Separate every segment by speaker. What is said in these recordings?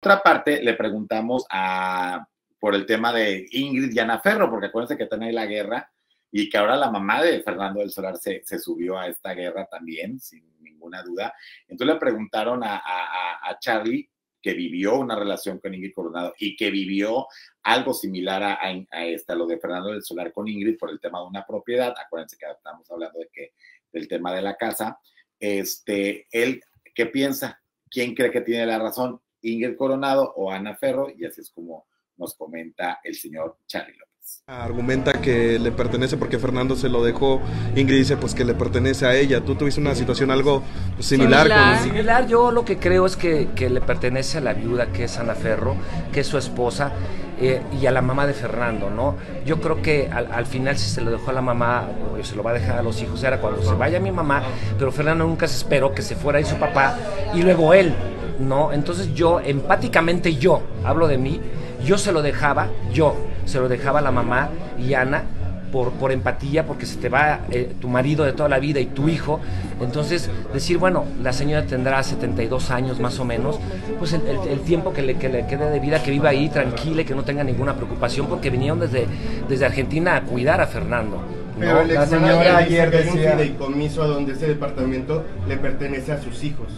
Speaker 1: otra parte, le preguntamos a, por el tema de Ingrid y Ana Ferro, porque acuérdense que están ahí la guerra y que ahora la mamá de Fernando del Solar se, subió a esta guerra también, sin ninguna duda. Entonces le preguntaron a, Charlie que vivió una relación con Ingrid Coronado y que vivió algo similar a, a, esta, lo de Fernando del Solar con Ingrid por el tema de una propiedad. Acuérdense que estamos hablando de que, del tema de la casa. Este, él, ¿qué piensa? ¿Quién cree que tiene la razón? Ingrid Coronado o Ana Ferro, y así es como nos comenta el señor Charlie López.
Speaker 2: Argumenta que le pertenece porque Fernando se lo dejó. Ingrid dice pues que le pertenece a ella. Tú tuviste una situación algo similar.
Speaker 3: Similar,
Speaker 2: con...
Speaker 3: similar. yo lo que creo es que, que, le pertenece a la viuda que es Ana Ferro, que es su esposa, eh, y a la mamá de Fernando, ¿no? Yo creo que al, al, final si se lo dejó a la mamá o se lo va a dejar a los hijos era cuando se vaya mi mamá, pero Fernando nunca se esperó que se fuera y su papá y luego él, ¿no? Entonces yo, empáticamente yo, hablo de mí, yo se lo dejaba, yo se lo dejaba a la mamá y Ana por, por empatía, porque se te va eh, tu marido de toda la vida y tu hijo. Entonces, decir, bueno, la señora tendrá 72 años más o menos, pues el, el, el tiempo que le, que le, quede de vida, que viva ahí tranquila y que no tenga ninguna preocupación, porque vinieron desde, desde Argentina a cuidar a Fernando.
Speaker 4: Pero ¿no? la señora ayer decía un fideicomiso a donde ese departamento le pertenece a sus hijos.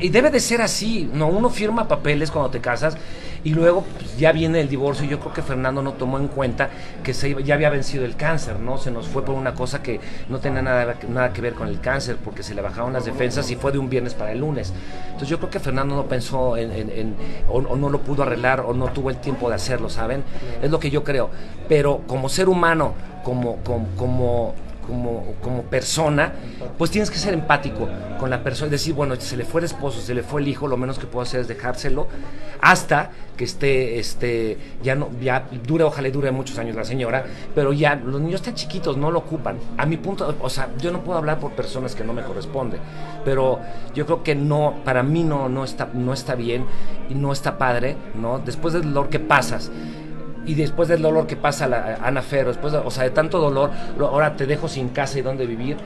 Speaker 3: Y debe de ser así, ¿no? Uno firma papeles cuando te casas y luego pues, ya viene el divorcio. Yo creo que Fernando no tomó en cuenta que se, ya había vencido el cáncer, ¿no? Se nos fue por una cosa que no tenía nada, nada que ver con el cáncer, porque se le bajaron las defensas y fue de un viernes para el lunes. Entonces yo creo que Fernando no pensó en, o, o, no lo pudo arreglar o no tuvo el tiempo de hacerlo, ¿saben? Es lo que yo creo. Pero como ser humano, como, como, como como, como, persona, pues tienes que ser empático con la persona decir, bueno, se le fue el esposo, se le fue el hijo, lo menos que puedo hacer es dejárselo hasta que esté, este, ya no, ya dure, ojalá dure muchos años la señora, pero ya los niños están chiquitos, no lo ocupan. A mi punto, o sea, yo no puedo hablar por personas que no me corresponde, pero yo creo que no, para mí no, no, está, no está bien y no está padre, ¿no? Después del dolor que pasas, y después del dolor que pasa la Ana Ferro, después de, o sea, de tanto dolor, ahora te dejo sin casa y dónde vivir.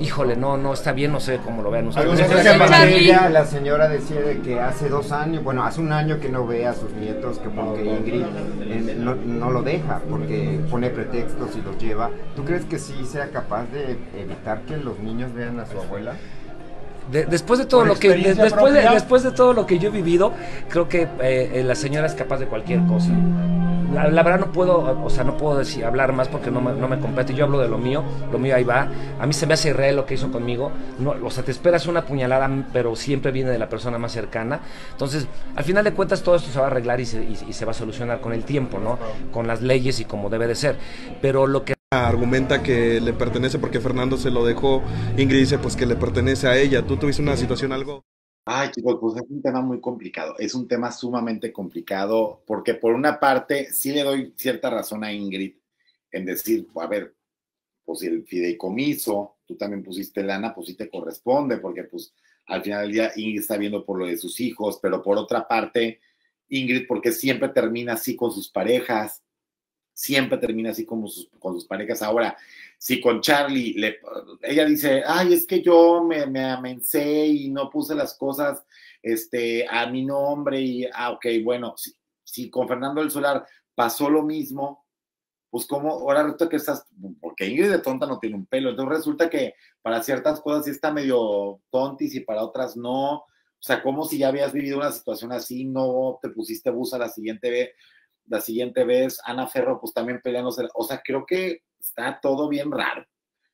Speaker 3: Híjole, no, no está bien, no sé cómo lo vean ustedes.
Speaker 5: Ella, la señora decía de que hace dos años, bueno, hace un año que no ve a sus nietos, que porque Ingrid eh, no, no, lo deja, porque pone pretextos y los lleva. ¿Tú crees que sí sea capaz de evitar que los niños vean a su abuela?
Speaker 3: De, después de todo lo que de, después, de, después de todo lo que yo he vivido creo que eh, la señora es capaz de cualquier cosa la, verdad no puedo o sea no puedo decir hablar más porque no me, no me compete yo hablo de lo mío lo mío ahí va a mí se me hace irreal lo que hizo conmigo no, o sea te esperas una puñalada pero siempre viene de la persona más cercana entonces al final de cuentas todo esto se va a arreglar y se, y se va a solucionar con el tiempo no con las leyes y como debe de ser pero lo que
Speaker 2: argumenta que le pertenece porque Fernando se lo dejó. Ingrid dice pues que le pertenece a ella. ¿Tú tuviste una situación algo?
Speaker 1: Ay, chicos, pues es un tema muy complicado. Es un tema sumamente complicado porque por una parte sí le doy cierta razón a Ingrid en decir, a ver, pues el fideicomiso, tú también pusiste lana, pues sí te corresponde porque pues al final del día Ingrid está viendo por lo de sus hijos, pero por otra parte, Ingrid, porque siempre termina así con sus parejas, siempre termina así como con sus parejas. Ahora, si con Charlie, ella dice, ay, es que yo me, me amencé y no puse las cosas este, a mi nombre y, ah, ok, bueno, si, si con Fernando del Solar pasó lo mismo, pues como ahora resulta que estás, porque Ingrid de tonta no tiene un pelo, entonces resulta que para ciertas cosas sí está medio tontis y para otras no, o sea, como si ya habías vivido una situación así, no te pusiste busa la siguiente vez, la siguiente vez Ana Ferro pues también peleándose, o sea, creo que está todo bien raro,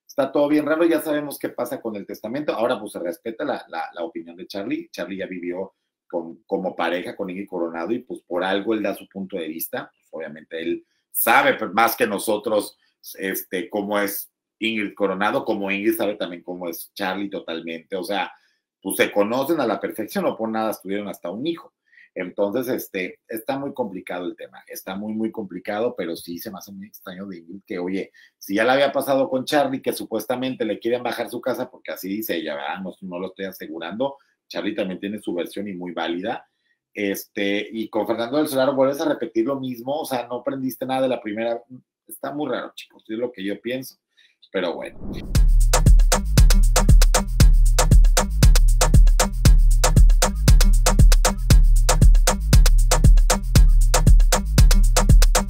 Speaker 1: está todo bien raro, ya sabemos qué pasa con el testamento, ahora pues se respeta la, la, la opinión de Charlie, Charlie ya vivió con, como pareja con Ingrid Coronado y pues por algo él da su punto de vista, pues, obviamente él sabe pues, más que nosotros este, cómo es Ingrid Coronado, como Ingrid sabe también cómo es Charlie totalmente, o sea, pues se conocen a la perfección, no por nada tuvieron hasta un hijo. Entonces, este, está muy complicado el tema, está muy, muy complicado, pero sí se me hace muy extraño de que, oye, si ya le había pasado con Charlie, que supuestamente le quieren bajar su casa, porque así dice ella, ¿verdad? No, no lo estoy asegurando, Charlie también tiene su versión y muy válida, este, y con Fernando del Solar vuelves a repetir lo mismo, o sea, no aprendiste nada de la primera, está muy raro, chicos, es lo que yo pienso, pero bueno.